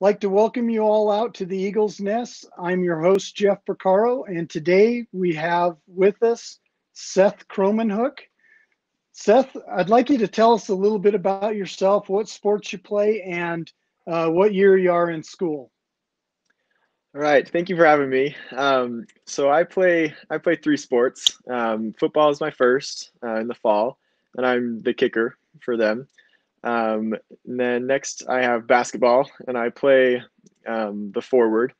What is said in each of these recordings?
like to welcome you all out to the Eagles Nest. I'm your host, Jeff Porcaro, and today we have with us Seth Krommenhoek. Seth, I'd like you to tell us a little bit about yourself, what sports you play, and uh, what year you are in school. All right, thank you for having me. Um, so I play I play three sports. Um, football is my first uh, in the fall, and I'm the kicker for them. Um, and then next I have basketball, and I play um, the forward.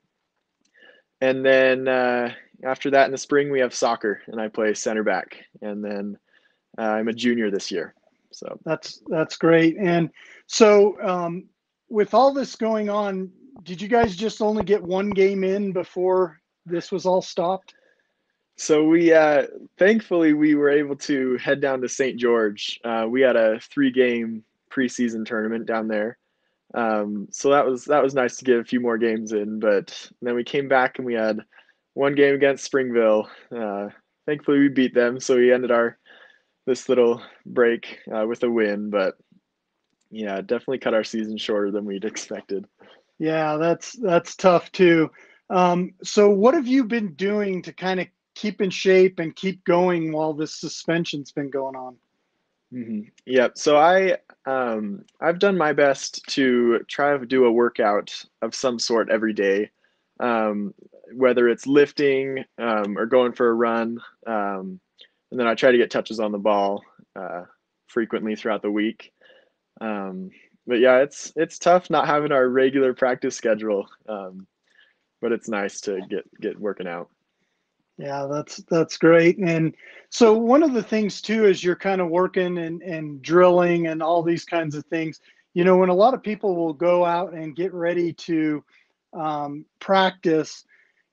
And then uh, after that in the spring we have soccer, and I play center back. And then uh, I'm a junior this year. So that's that's great. And so um, with all this going on, did you guys just only get one game in before this was all stopped? So we, uh, thankfully, we were able to head down to St. George. Uh, we had a three-game preseason tournament down there. Um, so that was that was nice to get a few more games in. But then we came back and we had one game against Springville. Uh, thankfully, we beat them, so we ended our this little break uh, with a win. But yeah, definitely cut our season shorter than we'd expected. Yeah, that's that's tough too. Um, so, what have you been doing to kind of keep in shape and keep going while this suspension's been going on? Mm-hmm. Yep. So I um, I've done my best to try to do a workout of some sort every day, um, whether it's lifting um, or going for a run, um, and then I try to get touches on the ball uh, frequently throughout the week. Um, but yeah, it's it's tough not having our regular practice schedule, um, but it's nice to get get working out. Yeah, that's that's great. And so one of the things too is you're kind of working and, and drilling and all these kinds of things. You know, when a lot of people will go out and get ready to um, practice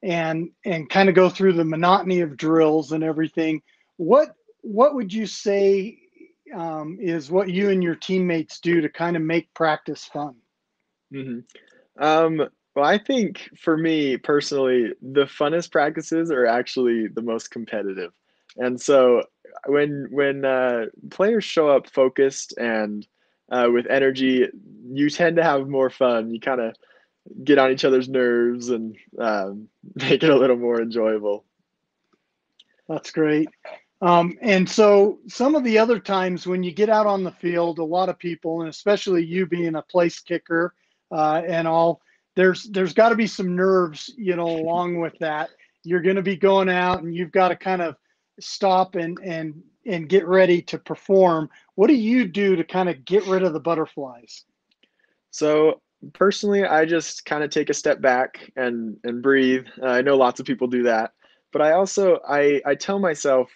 and and kind of go through the monotony of drills and everything, what what would you say um, is what you and your teammates do to kind of make practice fun? Mm-hmm. Um, well, I think for me personally, the funnest practices are actually the most competitive. And so when when uh, players show up focused and uh, with energy, you tend to have more fun. You kind of get on each other's nerves and um, make it a little more enjoyable. That's great. Um, and so some of the other times when you get out on the field, a lot of people, and especially you being a place kicker uh, and all, there's there's got to be some nerves, you know, along with that. You're going to be going out, and you've got to kind of stop and and and get ready to perform. What do you do to kind of get rid of the butterflies? So personally, I just kind of take a step back and and breathe. Uh, I know lots of people do that, but I also I I tell myself,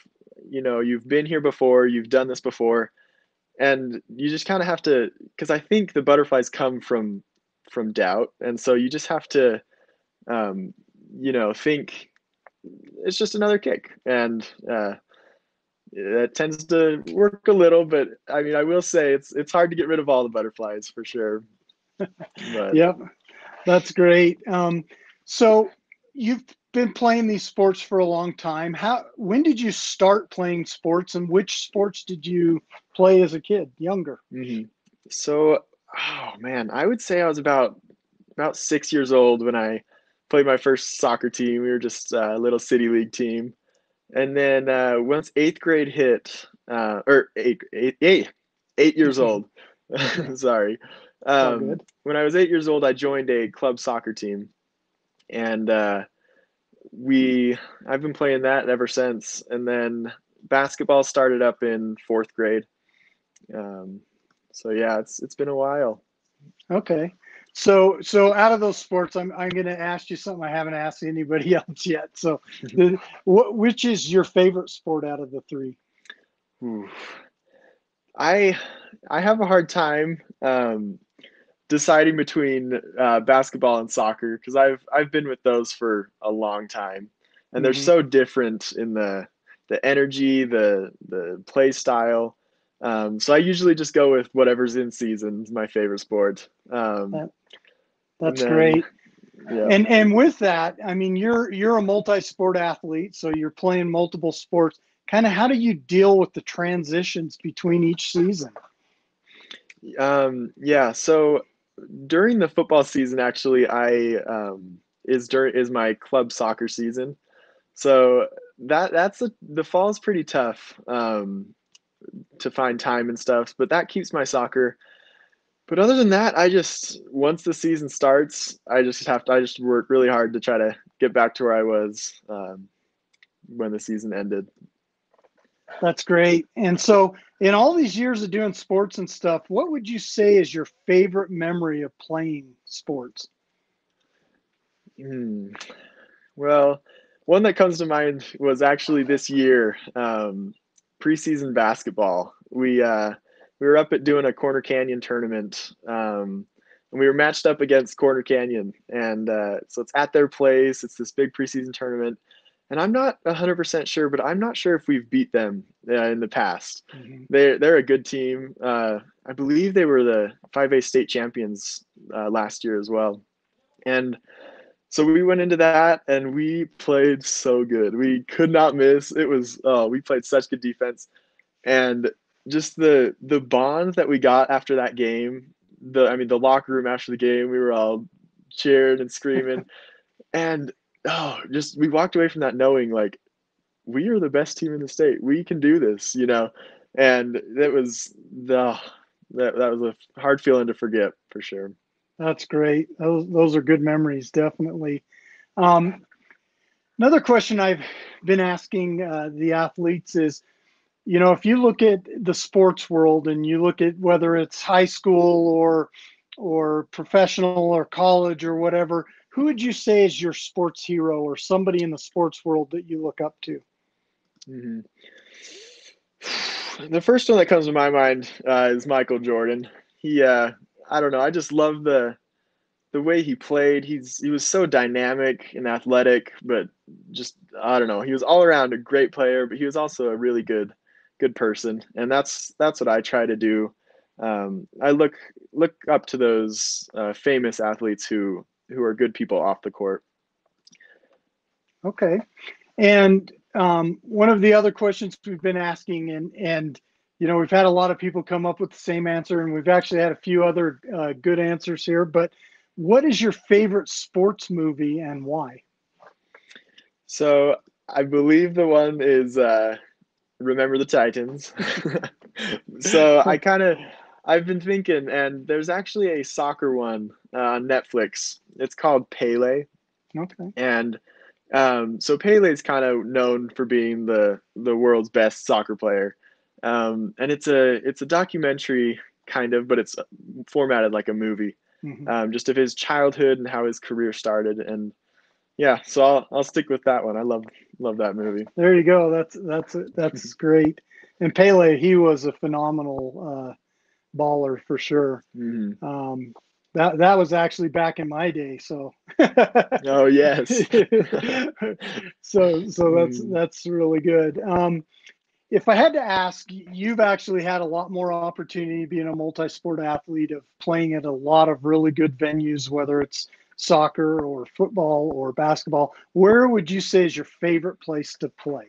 you know, you've been here before, you've done this before, and you just kind of have to because I think the butterflies come from from doubt. And so you just have to um, you know think it's just another kick. And uh, that tends to work a little but i mean i will say it's it's hard to get rid of all the butterflies for sure. But. yep. That's great. Um, so you've been playing these sports for a long time. How when did you start playing sports and which sports did you play as a kid younger? Mm-hmm. so oh man, I would say I was about about six years old when I played my first soccer team. We were just a little city league team, and then uh, once eighth grade hit, uh, or eight, eight, eight, eight years old. Sorry. Um, when I was eight years old, I joined a club soccer team, and uh, we I've been playing that ever since. And then basketball started up in fourth grade. Um, so yeah, it's it's been a while. Okay. So so out of those sports, I'm I'm going to ask you something I haven't asked anybody else yet. So, the, what which is your favorite sport out of the three? Ooh. I I have a hard time um, deciding between uh, basketball and soccer because I've I've been with those for a long time, and they're mm-hmm. so different in the the energy, the the play style. Um, so I usually just go with whatever's in season. my favorite sport. Um, that, that's then, great. Yeah. And and with that, I mean, you're you're a multi-sport athlete, so you're playing multiple sports. Kind of, how do you deal with the transitions between each season? Um, yeah, so during the football season, actually, I um, is during is my club soccer season. So that that's a, the fall is pretty tough um, to find time and stuff, but that keeps my soccer. But other than that, I just once the season starts, I just have to I just work really hard to try to get back to where I was um, when the season ended. That's great. And so, in all these years of doing sports and stuff, what would you say is your favorite memory of playing sports? Hmm. Well, one that comes to mind was actually this year, um, preseason basketball. We uh, we were up at doing a Corner Canyon tournament, um, and we were matched up against Corner Canyon, and uh, so it's at their place. It's this big preseason tournament, and I'm not 100% sure, but I'm not sure if we've beat them uh, in the past. Mm-hmm. They're they're a good team. Uh, I believe they were the 5A state champions uh, last year as well, and so we went into that and we played so good. We could not miss. It was oh, we played such good defense, and just the the bond that we got after that game. The I mean the locker room after the game, we were all cheering and screaming, and oh, just we walked away from that knowing like we are the best team in the state. We can do this, you know. And it was the that that was a hard feeling to forget for sure. That's great. Those those are good memories, definitely. Um, another question I've been asking uh, the athletes is, you know, if you look at the sports world and you look at whether it's high school or or professional or college or whatever, who would you say is your sports hero or somebody in the sports world that you look up to? Mm-hmm. The first one that comes to my mind uh, is Michael Jordan. He, uh, I don't know, I just love the the way he played. He's he was so dynamic and athletic, but just I don't know, he was all around a great player, but he was also a really good good person, and that's that's what I try to do. Um, I look look up to those uh, famous athletes who who are good people off the court. Okay, and um, one of the other questions we've been asking, and and you know we've had a lot of people come up with the same answer, and we've actually had a few other uh, good answers here. But what is your favorite sports movie and why? So I believe the one is uh, Remember the Titans. so I kind of I've been thinking, and there's actually a soccer one uh, on Netflix. It's called Pele. Okay. And um, so is kind of known for being the the world's best soccer player. Um, and it's a it's a documentary kind of, but it's formatted like a movie, mm-hmm. um, just of his childhood and how his career started. And yeah, so I'll I'll stick with that one. I love love that movie. There you go. That's that's that's great. And Pele, he was a phenomenal uh, baller for sure. Mm-hmm. Um, that that was actually back in my day. So. oh yes. so so that's mm. that's really good. Um, if I had to ask, you've actually had a lot more opportunity being a multi-sport athlete of playing at a lot of really good venues, whether it's soccer or football or basketball. Where would you say is your favorite place to play?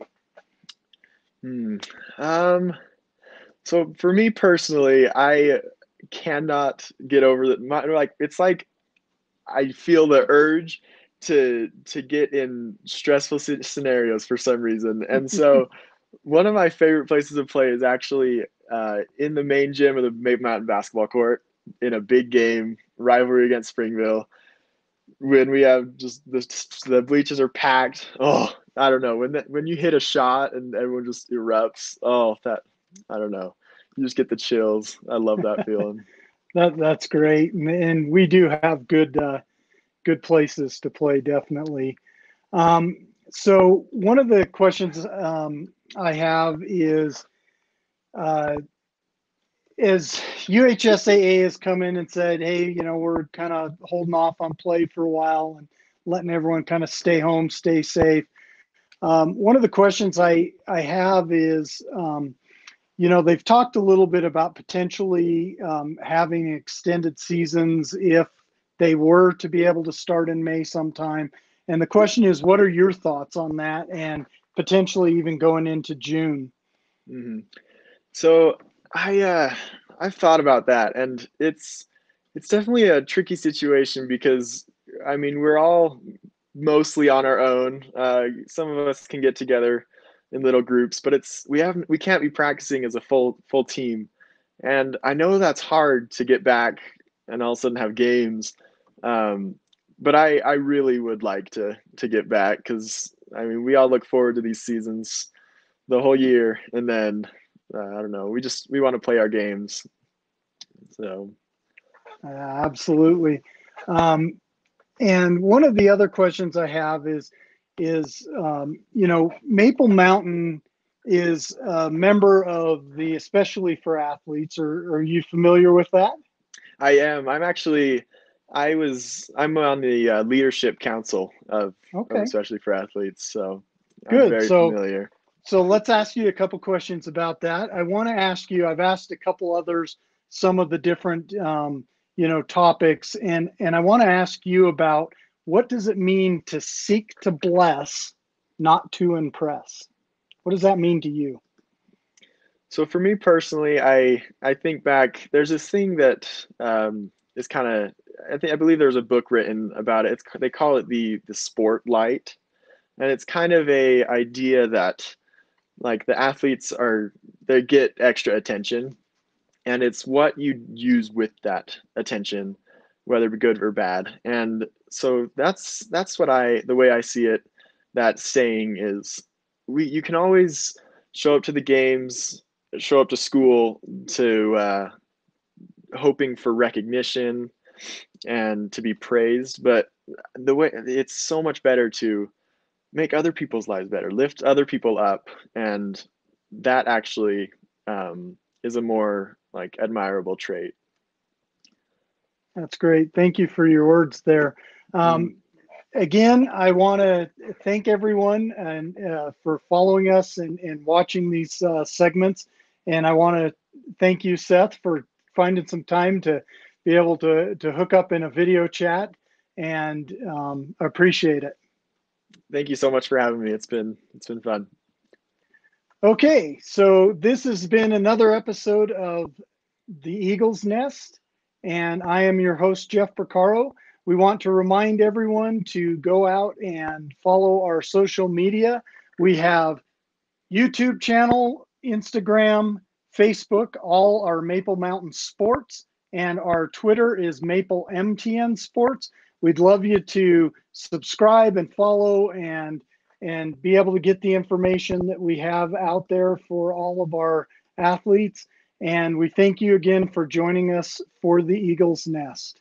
Hmm. Um, so for me personally, I cannot get over that. Like it's like I feel the urge to to get in stressful scenarios for some reason, and so one of my favorite places to play is actually uh, in the main gym of the Maple Mountain basketball court in a big game rivalry against Springville. When we have just the the bleachers are packed. Oh, I don't know when that, when you hit a shot and everyone just erupts. Oh, that I don't know. You just get the chills. I love that feeling. that that's great, and we do have good uh, good places to play. Definitely. Um, so one of the questions um, I have is, uh, as UHSAA has come in and said, hey, you know, we're kind of holding off on play for a while and letting everyone kind of stay home, stay safe. Um, one of the questions I I have is, um, you know, they've talked a little bit about potentially um, having extended seasons if they were to be able to start in May sometime. And the question is, what are your thoughts on that, and potentially even going into June? Mm-hmm. So I uh, I've thought about that, and it's it's definitely a tricky situation because I mean we're all mostly on our own. Uh, some of us can get together in little groups, but it's we haven't we can't be practicing as a full full team. And I know that's hard to get back and all of a sudden have games. Um, but I I really would like to to get back because I mean we all look forward to these seasons the whole year, and then uh, I don't know we just we want to play our games. So uh, absolutely. Um, and one of the other questions I have is is um, you know Maple Mountain is a member of the especially for athletes. Are, are you familiar with that? I am. I'm actually. I was. I'm on the uh, leadership council of, okay. of especially for athletes. So good. I'm very so, familiar. So let's ask you a couple questions about that. I want to ask you. I've asked a couple others some of the different um, you know topics, and and I want to ask you about what does it mean to seek to bless, not to impress. What does that mean to you? So for me personally, I I think back. There's this thing that um, is kind of. I think I believe there's a book written about it. It's they call it the the sport light, and it's kind of a idea that like the athletes are they get extra attention, and it's what you use with that attention, whether good or bad. And so that's that's what I the way I see it. That saying is we you can always show up to the games, show up to school to uh, hoping for recognition and to be praised, but the way it's so much better to make other people's lives better, lift other people up, and that actually um, is a more like admirable trait. That's great. Thank you for your words there. Um, mm again, I want to thank everyone and uh, for following us and, and watching these uh, segments. And I want to thank you, Seth, for finding some time to be able to to hook up in a video chat. And um, appreciate it. Thank you so much for having me. It's been it's been fun. Okay, so this has been another episode of the Eagle's Nest, and I am your host Jeff Porcaro. We want to remind everyone to go out and follow our social media. We have YouTube channel, Instagram, Facebook, all our Maple Mountain Sports, and our Twitter is Maple MTN Sports. We'd love you to subscribe and follow and and be able to get the information that we have out there for all of our athletes. And we thank you again for joining us for the Eagles Nest.